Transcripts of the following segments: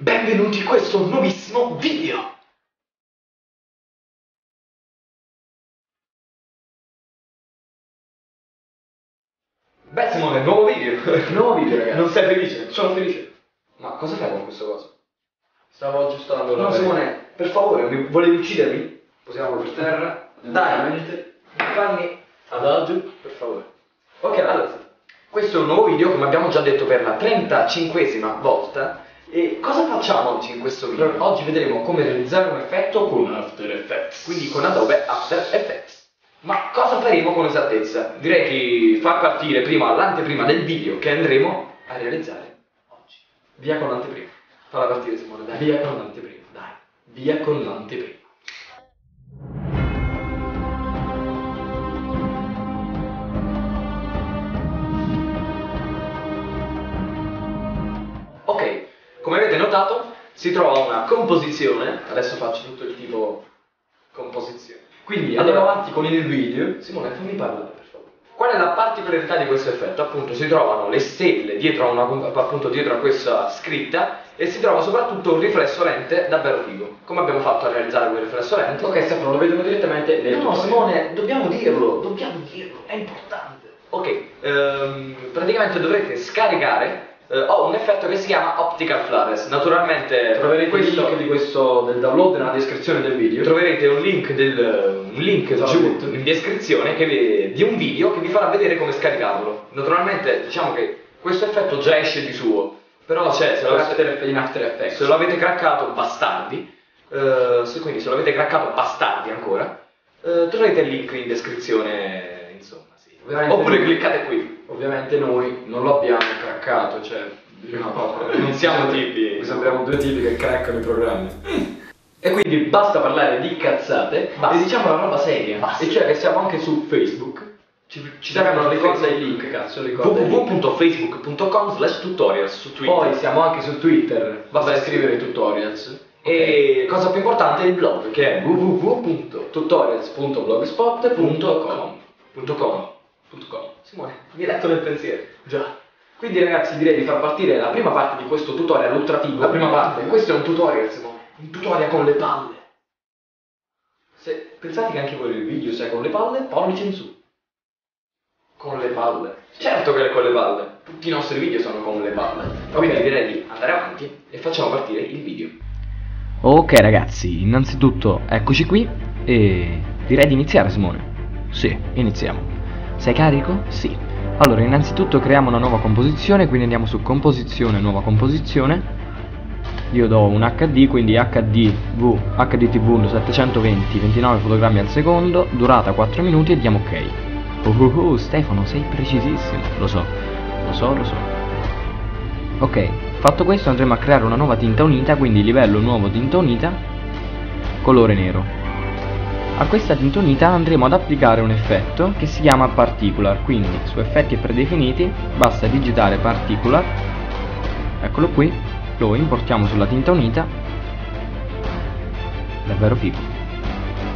Benvenuti in questo nuovissimo video! Beh Simone, nuovo video! Nuovo video, ragazzi. Non sei felice? Sono felice. Ma cosa fai con questo coso? Stavo aggiustando la No Simone, per favore, volevi uccidermi? Posiamo per terra. Dai, fammi... Adagio, per favore. Ok, allora, questo è un nuovo video, come abbiamo già detto per la 35esima volta. E cosa facciamo oggi in questo video? Oggi vedremo come realizzare un effetto con After Effects. quindi con Adobe After Effects. Ma cosa faremo con esattezza? Direi che far partire prima l'anteprima del video che andremo a realizzare oggi. Via con l'anteprima. Falla partire Simone, dai. Via con l'anteprima, dai. Via con l'anteprima. Si trova una composizione, adesso faccio tutto il tipo composizione. Quindi Allora- andiamo avanti con il video. Simone, fammi parlare per favore. Qual è la particolarità di questo effetto? Appunto si trovano le stelle dietro a, una, appunto, dietro a questa scritta e si trova soprattutto un riflesso lente davvero figo. Come abbiamo fatto a realizzare quel riflesso lente? Ok, Stefano, lo vedono direttamente nel No, tutorial. Simone, dobbiamo dirlo, dobbiamo dirlo, è importante. Ok, ehm, praticamente dovrete scaricare. Eh, ho un effetto che si chiama Optical Flares. Naturalmente Troverete questo- il link di questo del download nella descrizione del video. troverete un link, del, un link Esatto. giù in descrizione che vi- di un video che vi farà vedere come scaricarlo. Naturalmente diciamo che questo effetto già esce di suo, però c'è, se l'avete, se lo avete craccato bastardi, eh, se, quindi se lo avete craccato bastardi ancora, eh, troverete il link in descrizione. Ovviamente Oppure noi- cliccate qui. Ovviamente noi non lo abbiamo craccato, cioè... No, non siamo tipi. Mi sembriamo due tipi che craccano i programmi. E quindi basta parlare di cazzate Basta. e diciamo una roba seria. Basta. E cioè che siamo anche su Facebook. Ci, ci su ricorda il Facebook. link, cazzo, www.facebook.com slash tutorials su Twitter. Poi siamo anche su Twitter, basta scrivere tutorials. E cosa più importante è il blog che è tutorials.blogspot.com www.blogspot.com .com. Simone, mi hai letto nel pensiero. Già. Quindi ragazzi direi di far partire la prima parte di questo tutorial ultra figo. La prima parte, questo è un tutorial, Simone. Un tutorial con le palle. Se pensate che anche voi il video sia con le palle, pollice in su. Con le palle. Certo che è con le palle. Tutti i nostri video sono con le palle. Quindi direi di andare avanti e facciamo partire il video. Ok ragazzi, innanzitutto eccoci qui e direi di iniziare Simone. Sì, iniziamo. Sei carico? Sì. Allora, innanzitutto creiamo una nuova composizione, quindi andiamo su composizione, nuova composizione. Io do un HD, quindi HDV, HDTV 720, 29 fotogrammi al secondo, durata 4 minuti e diamo ok. Oh, oh, oh, Stefano, sei precisissimo. Lo so, lo so, lo so. Ok, fatto questo andremo a creare una nuova tinta unita, quindi livello nuovo tinta unita, colore nero. A questa tinta unita andremo ad applicare un effetto che si chiama particular, quindi su effetti predefiniti basta digitare particular, eccolo qui, lo importiamo sulla tinta unita, davvero figo,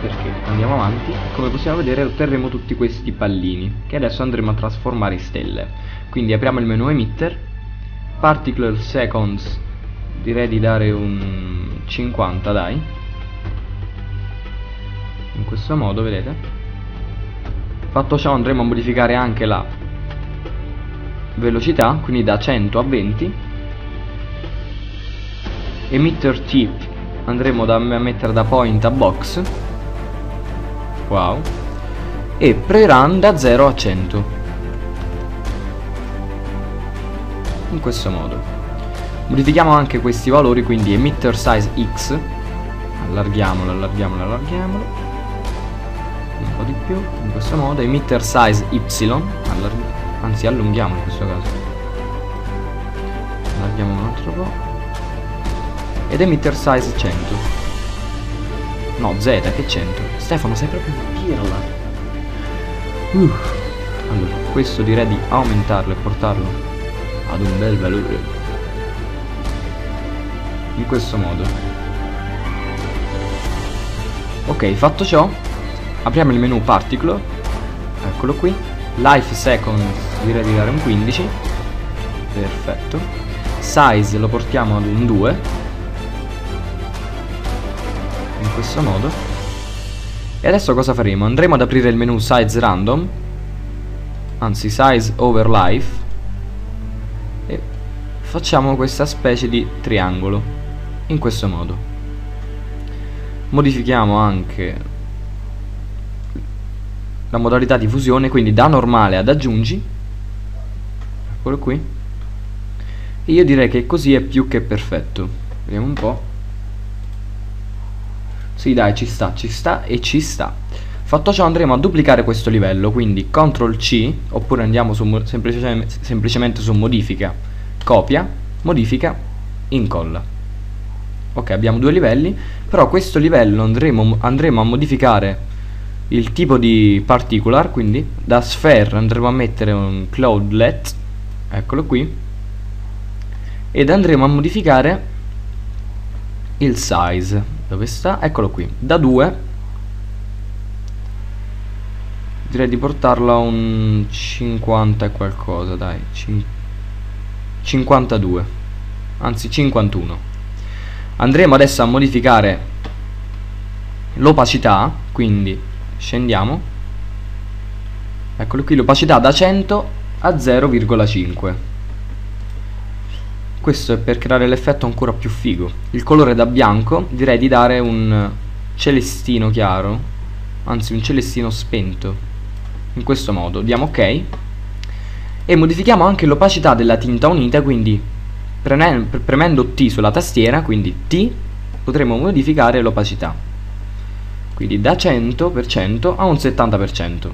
perché? Andiamo avanti, come possiamo vedere otterremo tutti questi pallini, che adesso andremo a trasformare in stelle. Quindi apriamo il menu emitter, particular seconds, direi di dare un 50 dai, in questo modo vedete? Fatto ciò andremo a modificare anche la velocità quindi da 100 a 20 emitter tip. Andremo da, a mettere da point a box. Wow. E pre-run da 0 a 100 in questo modo. Modifichiamo anche questi valori quindi emitter size x. Allarghiamolo allarghiamolo allarghiamolo un po' di più in questo modo emitter size y anzi allunghiamo in questo caso. Allarghiamo un altro po' ed emitter size 100 no z che 100 Stefano sei proprio una pirla Uff. allora questo direi di aumentarlo e portarlo ad un bel valore. In questo modo. Ok fatto ciò apriamo il menu particle eccolo qui. Life seconds direi di dare un 15 perfetto. Size lo portiamo ad un 2 in questo modo. E adesso cosa faremo? andremo ad aprire il menu size random. Anzi size over life. E facciamo questa specie di triangolo. In questo modo. Modifichiamo anche la modalità di fusione quindi da normale ad aggiungi eccolo qui e io direi che così è più che perfetto. Vediamo un po' sì dai ci sta ci sta e ci sta. Fatto ciò andremo a duplicare questo livello quindi CTRL C oppure andiamo su, semplicemente, semplicemente su modifica copia modifica incolla. Ok abbiamo due livelli però questo livello andremo, andremo a modificare il tipo di particular quindi da sphere andremo a mettere un cloudlet eccolo qui ed andremo a modificare il size. Dove sta? eccolo qui. Da 2 direi di portarlo a un 50 e qualcosa dai Cin 52 anzi 51 andremo adesso a modificare l'opacità quindi scendiamo. Eccolo qui l'opacità da 100 a 0,5 questo è per creare l'effetto ancora più figo. Il colore da bianco direi di dare un celestino chiaro anzi un celestino spento. In questo modo diamo ok. E modifichiamo anche l'opacità della tinta unita quindi premendo T sulla tastiera quindi T potremo modificare l'opacità quindi da 100% a un 70%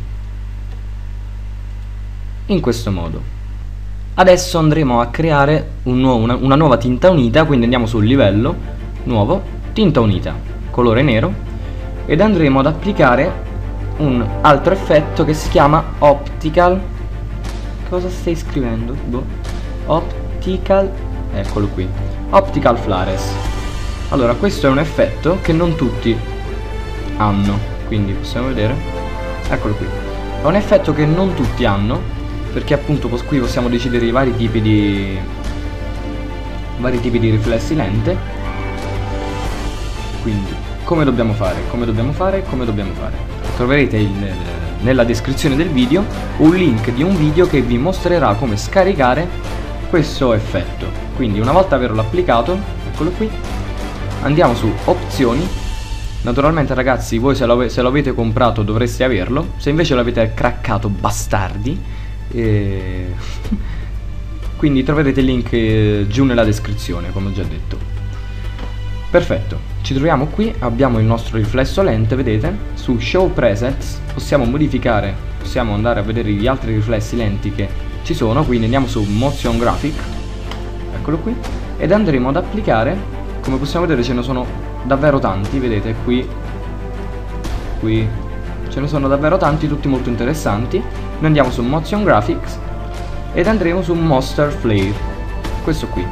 in questo modo adesso andremo a creare un una, una nuova tinta unita quindi andiamo sul livello nuovo tinta unita colore nero ed andremo ad applicare un altro effetto che si chiama optical cosa stai scrivendo? Boh. optical eccolo qui optical flares allora questo è un effetto che non tutti hanno. Quindi possiamo vedere. Eccolo qui. È un effetto che non tutti hanno perché appunto qui possiamo decidere i vari tipi di vari tipi di riflessi lente. Quindi come dobbiamo fare? Come dobbiamo fare? Come dobbiamo fare? Troverete il, nella descrizione del video un link di un video che vi mostrerà come scaricare questo effetto. Quindi una volta averlo applicato eccolo qui andiamo su opzioni Naturalmente ragazzi voi se lo, avete comprato dovreste averlo Se invece l'avete craccato bastardi eh... Quindi troverete il link eh, giù nella descrizione come ho già detto Perfetto, ci troviamo qui, abbiamo il nostro riflesso lente, vedete? Su Show Presets possiamo modificare, possiamo andare a vedere gli altri riflessi lenti che ci sono Quindi andiamo su Motion Graphic Eccolo qui Ed andremo ad applicare, come possiamo vedere ce ne sono davvero tanti, vedete qui, qui, ce ne sono davvero tanti, tutti molto interessanti. Noi andiamo su Motion Graphics ed andremo su Monster Flare, questo qui.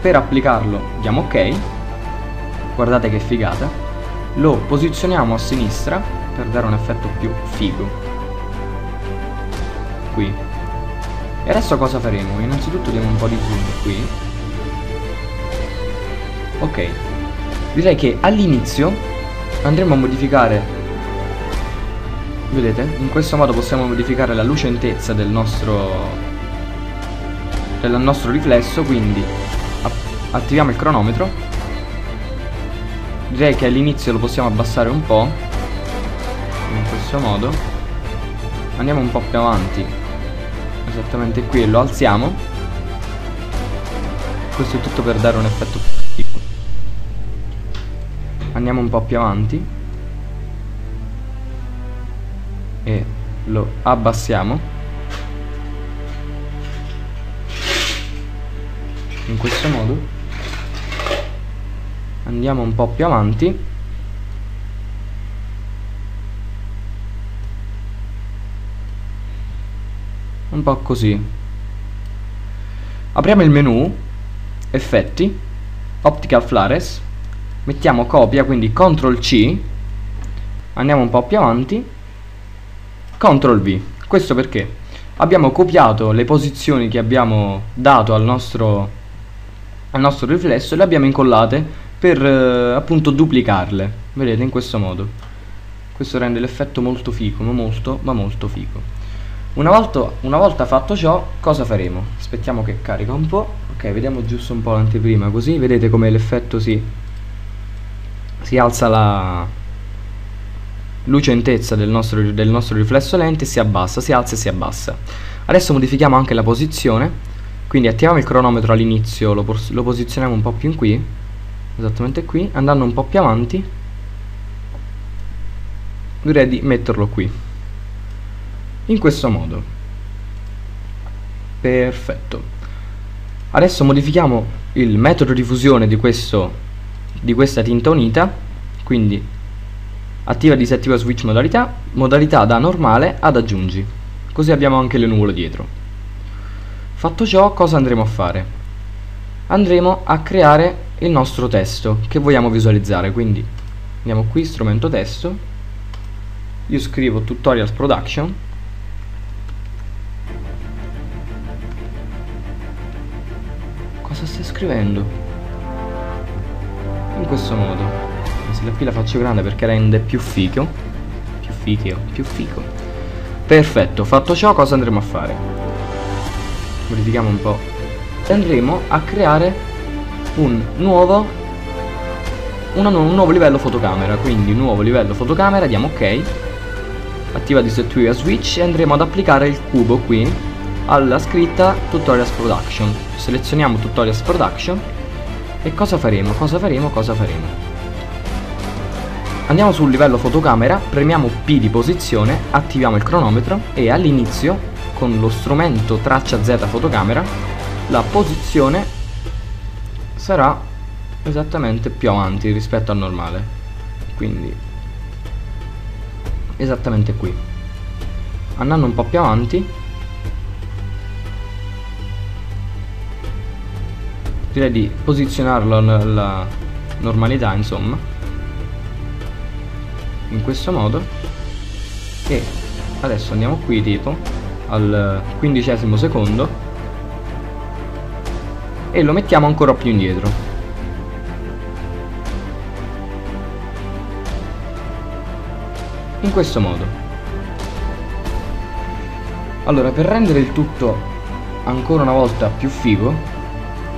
Per applicarlo diamo ok, guardate che figata, lo posizioniamo a sinistra per dare un effetto più figo. Qui. E adesso cosa faremo? Innanzitutto diamo un po' di zoom qui ok. Direi che all'inizio andremo a modificare vedete? In questo modo possiamo modificare la lucentezza del nostro del nostro riflesso quindi attiviamo il cronometro. Direi che all'inizio lo possiamo abbassare un po' in questo modo. Andiamo un po' più avanti esattamente qui e lo alziamo. Questo è tutto per dare un effetto più andiamo un po' più avanti. E lo abbassiamo. In questo modo. Andiamo un po' più avanti. Un po' così. Apriamo il menu. Effetti. Optical flares mettiamo copia quindi CTRL C. Andiamo un po' più avanti. CTRL V. Questo perché? Abbiamo copiato le posizioni che abbiamo dato al nostro, al nostro riflesso e le abbiamo incollate per eh, appunto duplicarle. Vedete in questo modo. Questo rende l'effetto molto fico ma molto ma molto fico. Una volta, una volta fatto ciò cosa faremo? Aspettiamo che carica un po' ok vediamo giusto un po' l'anteprima così vedete come l'effetto si si alza la lucentezza del nostro, del nostro riflesso lente si abbassa si alza e si abbassa. Adesso modifichiamo anche la posizione quindi attiviamo il cronometro all'inizio lo, lo posizioniamo un po' più in qui esattamente qui andando un po' più avanti. Direi di metterlo qui. In questo modo. Perfetto. Adesso modifichiamo il metodo di fusione di, questo, di questa tinta unita quindi attiva e disattiva switch modalità modalità da normale ad aggiungi. Così abbiamo anche le nuvole dietro. Fatto ciò cosa andremo a fare? Andremo a creare il nostro testo che vogliamo visualizzare quindi andiamo qui strumento testo. Io scrivo tutorials production. Cosa stai scrivendo in questo modo. Se la pila faccio grande perché rende più fico più fichio più fico. Perfetto fatto ciò cosa andremo a fare? Modifichiamo un po' andremo a creare un nuovo un nuovo livello fotocamera. Quindi nuovo livello fotocamera diamo ok. Attiva disettuia switch e andremo ad applicare il cubo qui alla scritta tutorials production. Selezioniamo tutorials production e cosa faremo? Cosa faremo? Cosa faremo? Andiamo sul livello fotocamera premiamo P di posizione attiviamo il cronometro e all'inizio con lo strumento traccia Z fotocamera la posizione sarà esattamente più avanti rispetto al normale. Quindi esattamente qui. Andando un po' più avanti direi di posizionarlo nella normalità insomma. In questo modo. E adesso andiamo qui tipo al quindicesimo secondo. E lo mettiamo ancora più indietro. In questo modo. Allora per rendere il tutto ancora una volta più figo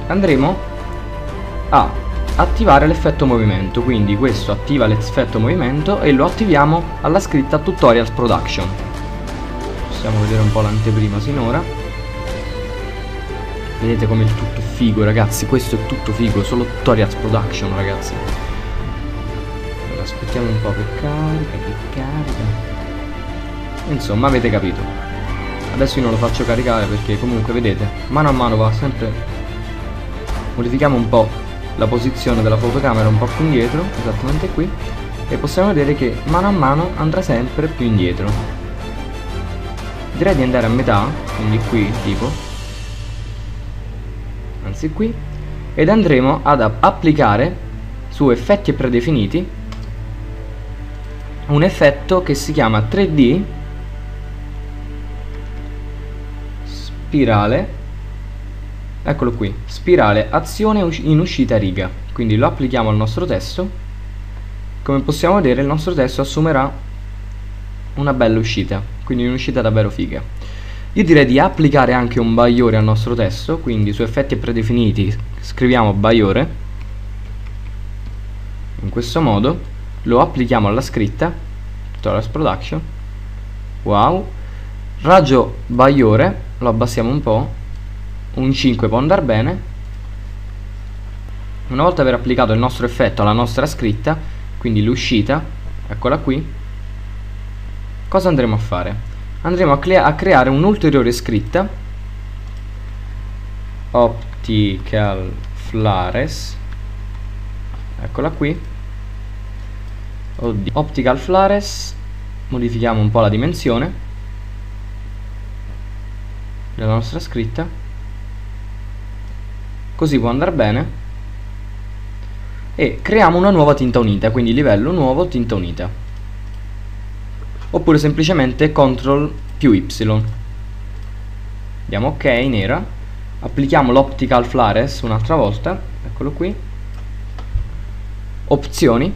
andremo a attivare l'effetto movimento quindi questo attiva l'effetto movimento e lo attiviamo alla scritta tutorials production. Possiamo vedere un po' l'anteprima sinora. Vedete come il tutto figo ragazzi? Questo è tutto figo Solo tutorials production ragazzi. Allora, Aspettiamo un po' che carica Che carica. Insomma avete capito. Adesso io non lo faccio caricare perché comunque vedete Mano a mano va sempre Modifichiamo un po' la posizione della fotocamera un po' più indietro Esattamente qui E possiamo vedere che mano a mano andrà sempre più indietro. Direi di andare a metà Quindi qui tipo anzi qui ed andremo ad applicare su effetti predefiniti un effetto che si chiama 3D spirale eccolo qui. Spirale azione in uscita riga. Quindi lo applichiamo al nostro testo. Come possiamo vedere il nostro testo assumerà una bella uscita. Quindi un'uscita davvero figa. Io direi di applicare anche un bagliore al nostro testo, quindi su effetti predefiniti scriviamo bagliore, in questo modo, lo applichiamo alla scritta, tutorials production, wow, raggio bagliore, lo abbassiamo un po', un 5 può andare bene, una volta aver applicato il nostro effetto alla nostra scritta, quindi l'uscita, eccola qui, cosa andremo a fare? andremo a, a creare un'ulteriore scritta optical flares eccola qui Oddio. optical flares modifichiamo un po' la dimensione della nostra scritta così può andare bene. E creiamo una nuova tinta unita quindi livello nuovo tinta unita. Oppure semplicemente CTRL più Y. Diamo ok nera. Applichiamo l'optical flares un'altra volta. Eccolo qui. Opzioni.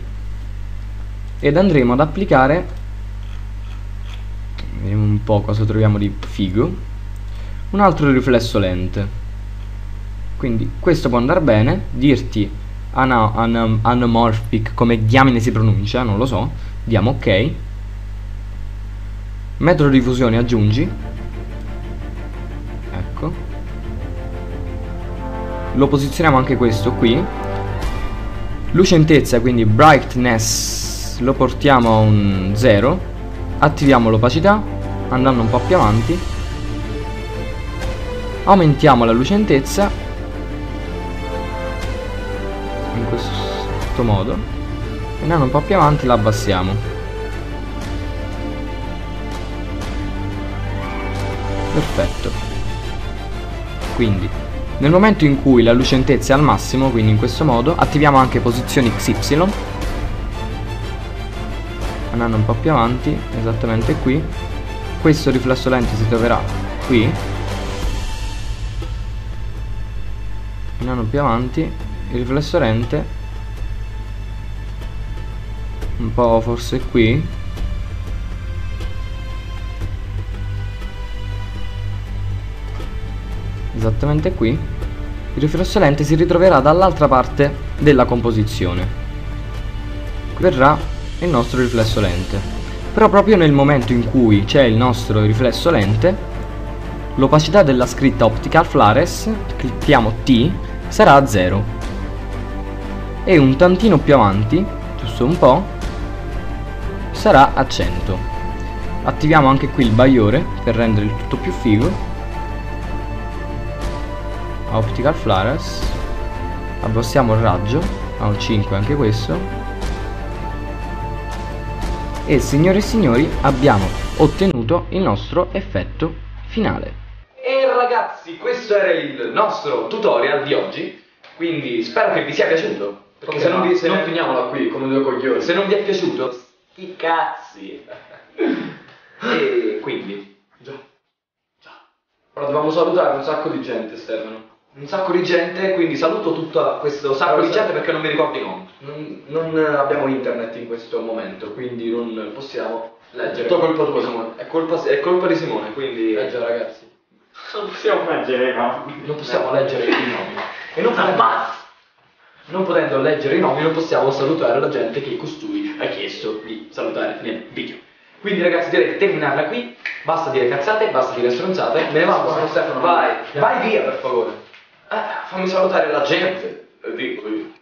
Ed andremo ad applicare vediamo un po' cosa troviamo di figo. Un altro riflesso lente quindi questo può andare bene dirti ana, ana, anamorphic come diamine si pronuncia non lo so diamo ok. Metodo di fusione aggiungi. Ecco. Lo posizioniamo anche questo qui. Lucentezza quindi brightness lo portiamo a un 0 attiviamo l'opacità andando un po' più avanti. Aumentiamo la lucentezza in questo modo. E andando un po' più avanti la abbassiamo. Perfetto. Quindi nel momento in cui la lucentezza è al massimo quindi in questo modo attiviamo anche posizioni XY andando un po' più avanti esattamente qui. Questo riflesso lente si troverà qui. Andando più avanti il riflesso lente un po' forse qui esattamente qui, il riflesso lente si ritroverà dall'altra parte della composizione. Verrà il nostro riflesso lente. Però proprio nel momento in cui c'è il nostro riflesso lente, l'opacità della scritta Optical Flares, clicchiamo T, sarà a 0. E un tantino più avanti, giusto un po', sarà a 100. Attiviamo anche qui il bagliore per rendere il tutto più figo. Optical Flares. Abbassiamo il raggio. A un 5 anche questo. E signore e signori abbiamo ottenuto il nostro effetto finale. E ragazzi questo era il nostro tutorial di oggi. Quindi spero che vi sia piaciuto perché se non, vi, se non ne... finiamola qui come due coglioni se non vi è piaciuto sti cazzi e quindi già già ora dobbiamo salutare un sacco di gente Stefano un sacco di gente, quindi saluto tutto questo sacco allora, di gente perché non mi ricordo i nomi. Non, non, abbiamo internet in questo momento, quindi non possiamo leggere. Tutto colpa tua, Simone. È colpa, è colpa di Simone, quindi. Eh già, ragazzi. Non possiamo leggere i nomi. Non possiamo leggere i nomi. E non potendo, non potendo leggere i nomi, non possiamo salutare la gente che costui ha chiesto di salutare nel video. Quindi ragazzi direi di terminarla qui, basta dire cazzate, basta dire stronzate, me ne vado, sono Stefano, vai, vai via per favore. Ah, fammi salutare la gente. Dico io.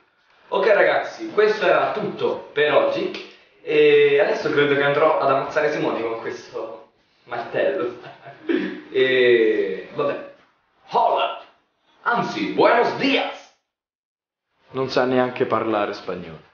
Ok ragazzi, questo era tutto per oggi. E adesso credo che andrò ad ammazzare Simone con questo martello. e vabbè. Hola! Anzi, buenos dias! Non sa neanche parlare spagnolo.